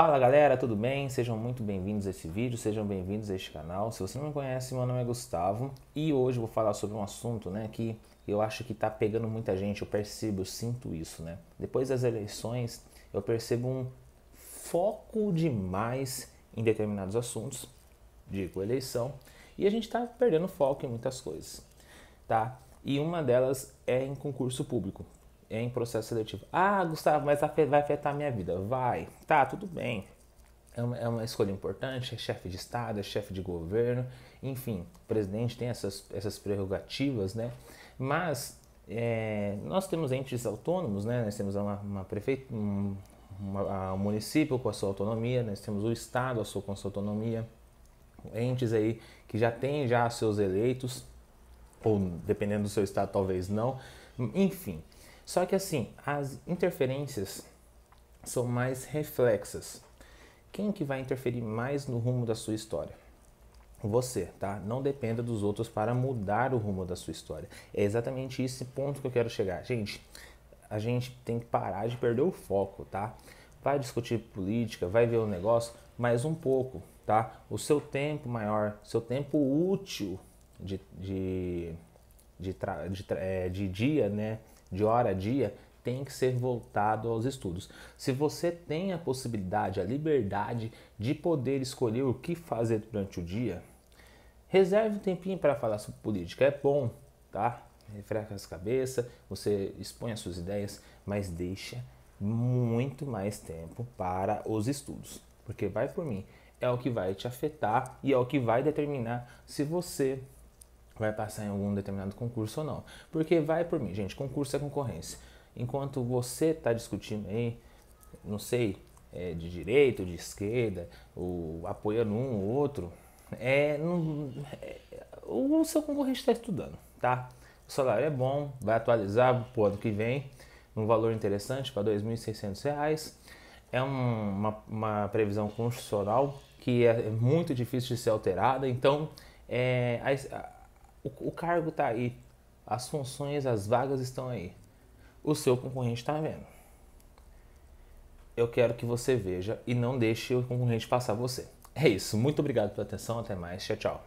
Fala galera, tudo bem? Sejam muito bem-vindos a esse vídeo, sejam bem-vindos a este canal. Se você não me conhece, meu nome é Gustavo e hoje eu vou falar sobre um assunto né, que eu acho que está pegando muita gente, eu percebo, eu sinto isso. Né? Depois das eleições, eu percebo um foco demais em determinados assuntos, digo eleição, e a gente está perdendo foco em muitas coisas. Tá? E uma delas é em concurso público em processo seletivo. Ah, Gustavo, mas vai afetar a minha vida. Vai. Tá, tudo bem. É uma, é uma escolha importante, é chefe de Estado, é chefe de governo, enfim, o presidente tem essas, essas prerrogativas, né? Mas é, nós temos entes autônomos, né? Nós temos uma, uma prefeitura, um, uma, um município com a sua autonomia, nós temos o Estado a sua, com a sua autonomia, entes aí que já têm já seus eleitos, ou dependendo do seu estado talvez não, enfim, só que assim, as interferências são mais reflexas. Quem que vai interferir mais no rumo da sua história? Você, tá? Não dependa dos outros para mudar o rumo da sua história. É exatamente esse ponto que eu quero chegar. Gente, a gente tem que parar de perder o foco, tá? Vai discutir política, vai ver o negócio, mas um pouco, tá? O seu tempo maior, seu tempo útil de, de, de, de, é, de dia, né? De hora a dia tem que ser voltado aos estudos. Se você tem a possibilidade, a liberdade de poder escolher o que fazer durante o dia, reserve um tempinho para falar sobre política. É bom, tá? Refresca as cabeças, você expõe as suas ideias, mas deixa muito mais tempo para os estudos. Porque vai por mim, é o que vai te afetar e é o que vai determinar se você vai passar em algum determinado concurso ou não. Porque vai por mim, gente, concurso é concorrência. Enquanto você está discutindo aí, não sei, é, de direita de esquerda, ou apoiando um ou outro, é, não, é, o seu concorrente está estudando, tá? O salário é bom, vai atualizar para o ano que vem, um valor interessante para R$ 2.600. É um, uma, uma previsão constitucional que é muito difícil de ser alterada, então é, a, o, o cargo está aí, as funções, as vagas estão aí. O seu concorrente está vendo. Eu quero que você veja e não deixe o concorrente passar você. É isso. Muito obrigado pela atenção. Até mais. Tchau, tchau.